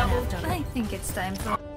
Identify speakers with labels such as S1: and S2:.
S1: I think it's time for